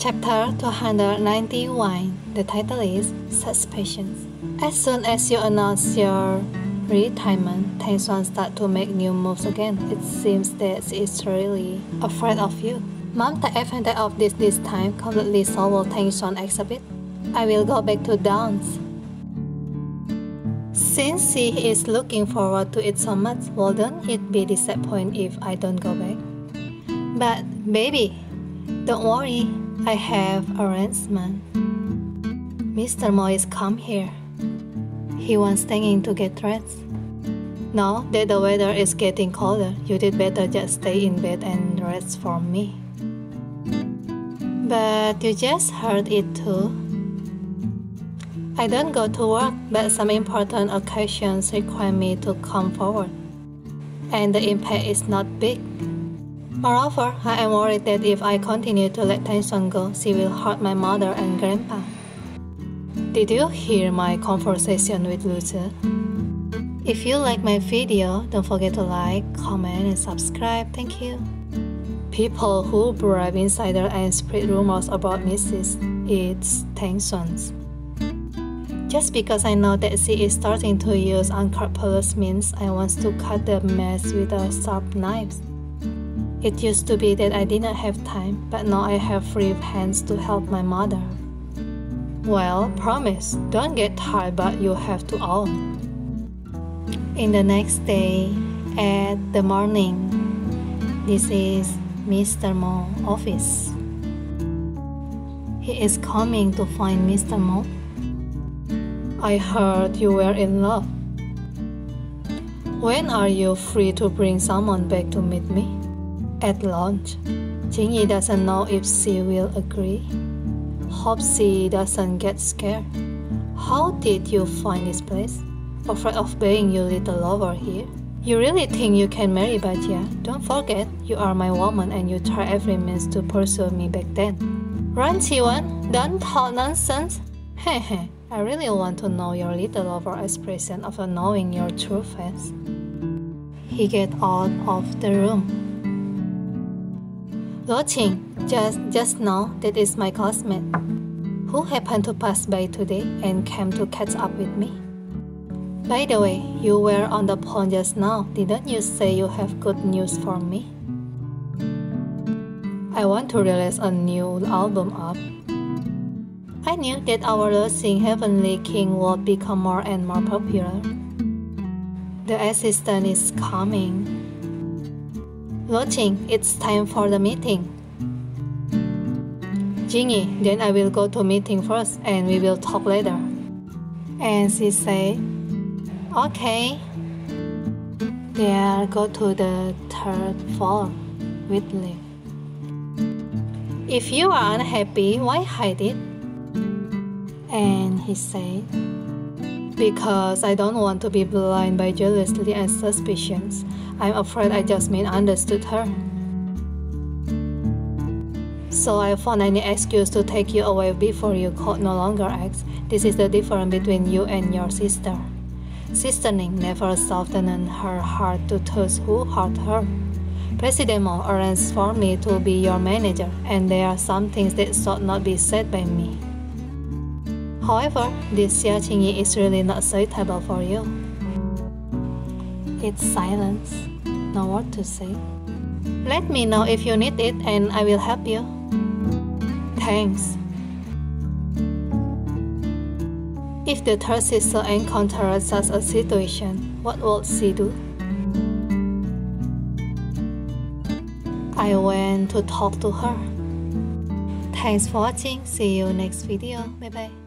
Chapter 291 The title is Suspicions. As soon as you announce your retirement, Tang Xuan start to make new moves again. It seems that she is really afraid of you. Mom, the advantage of this this time completely solved Tang Xuan accept it. I will go back to dance. Since she is looking forward to it so much, wouldn't it be disappointed if I don't go back? But baby, don't worry, I have a arrangement. Mr. Moise come here. He wants staying to get dressed. Now that the weather is getting colder, you did better just stay in bed and rest for me. But you just heard it too. I don't go to work, but some important occasions require me to come forward. And the impact is not big. Moreover, I am worried that if I continue to let Xuan go, she will hurt my mother and grandpa. Did you hear my conversation with Lucia? If you like my video, don't forget to like, comment, and subscribe. Thank you. People who bribe insider and spread rumors about Mrs. It's tensions. Just because I know that she is starting to use police means I want to cut the mess with a sharp knife. It used to be that I didn't have time, but now I have free hands to help my mother. Well, promise, don't get tired, but you have to own. In the next day, at the morning, this is Mr. Mo office. He is coming to find Mr. Mo. I heard you were in love. When are you free to bring someone back to meet me? At lunch. Jingyi doesn't know if she will agree. Hope she doesn't get scared. How did you find this place? Afraid of being your little lover here? You really think you can marry Bajia? Don't forget, you are my woman and you try every means to pursue me back then. Run, Chiwan, don't talk nonsense. Hehe, I really want to know your little lover expression after knowing your true face. He get out of the room. Lo just, just now, that is my classmate, who happened to pass by today and came to catch up with me. By the way, you were on the phone just now. Didn't you say you have good news for me? I want to release a new album up. I knew that our losing Heavenly King would become more and more popular. The assistant is coming. Lodging, it's time for the meeting. Jingyi, then I will go to meeting first and we will talk later. And she said, okay. There, go to the third floor with Liv. If you are unhappy, why hide it? And he said, because I don't want to be blind by jealousy and suspicions. I'm afraid I just misunderstood her. So I found any excuse to take you away before you could no longer act. This is the difference between you and your sister. Sisterning never softened her heart to those who hurt her. President Mo arranged for me to be your manager, and there are some things that should not be said by me. However, this Xia Qingyi is really not suitable for you. It's silence, no word to say. Let me know if you need it and I will help you. Thanks. If the third sister encountered such a situation, what would she do? I went to talk to her. Thanks for watching. See you next video. Bye bye.